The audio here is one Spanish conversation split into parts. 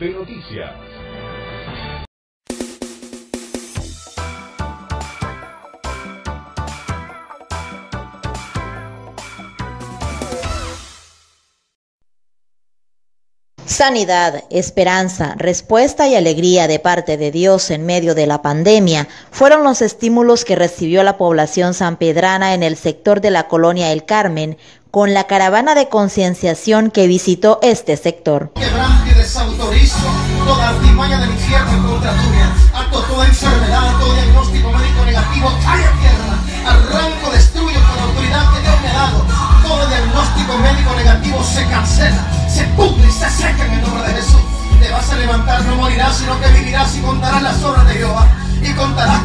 Noticias. Sanidad, esperanza, respuesta y alegría de parte de Dios en medio de la pandemia fueron los estímulos que recibió la población sanpedrana en el sector de la colonia El Carmen con la caravana de concienciación que visitó este sector. Desautorizo toda artimaña del infierno contra tuya. Acto toda enfermedad, todo diagnóstico médico negativo, cae a tierra. Arranco, destruyo con la autoridad que Dios me ha dado. Todo diagnóstico médico negativo se cancela, se pudre y se seca en el nombre de Jesús. Te vas a levantar, no morirás, sino que vivirás y contarás las obras de Jehová. Y contarás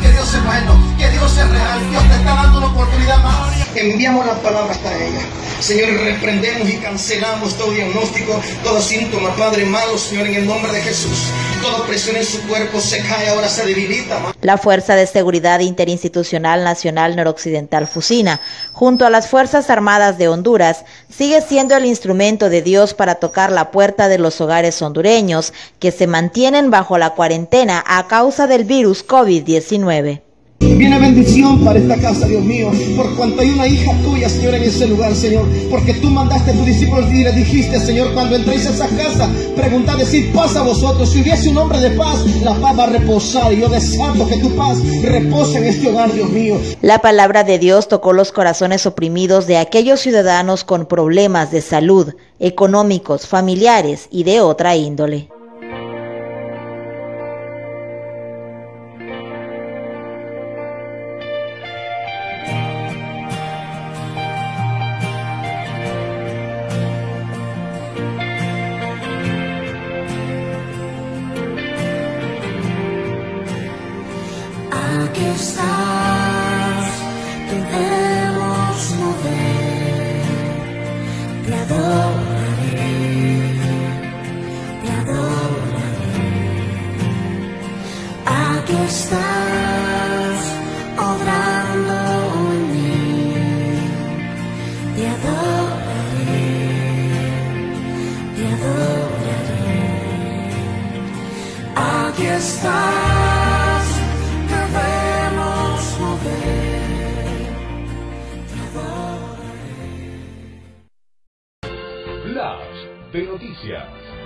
La Fuerza de Seguridad Interinstitucional Nacional Noroccidental Fusina, junto a las Fuerzas Armadas de Honduras, sigue siendo el instrumento de Dios para tocar la puerta de los hogares hondureños que se mantienen bajo la cuarentena a causa del virus COVID-19. Viene bendición para esta casa, Dios mío, por cuanto hay una hija tuya, Señor, en ese lugar, Señor. Porque tú mandaste a tus discípulos y le dijiste, Señor, cuando entréis a esa casa, preguntad, decir paz a vosotros. Si hubiese un hombre de paz, la paz va a reposar. Yo desato que tu paz repose en este hogar, Dios mío. La palabra de Dios tocó los corazones oprimidos de aquellos ciudadanos con problemas de salud, económicos, familiares y de otra índole. Aquí estás, debemos mover, te adoraré, te adoraré. Aquí estás, obrando en mí, te adoraré, te adoraré. Aquí estás, Flash de Noticias.